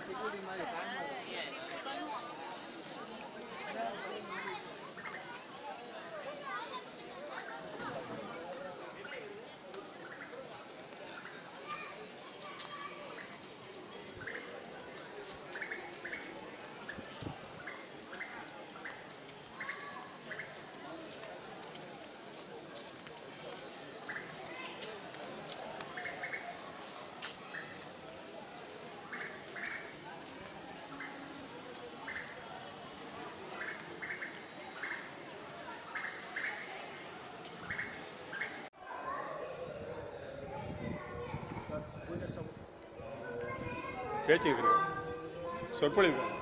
security மாதிரி பேச்சுக்கிறது சொற்பொழிவு.